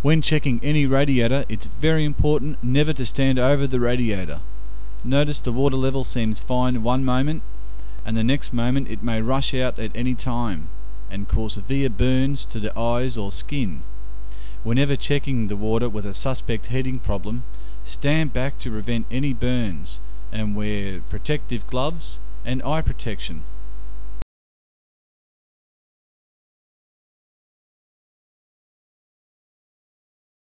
When checking any radiator, it's very important never to stand over the radiator. Notice the water level seems fine one moment, and the next moment it may rush out at any time, and cause severe burns to the eyes or skin. Whenever checking the water with a suspect heating problem, stand back to prevent any burns, and wear protective gloves and eye protection.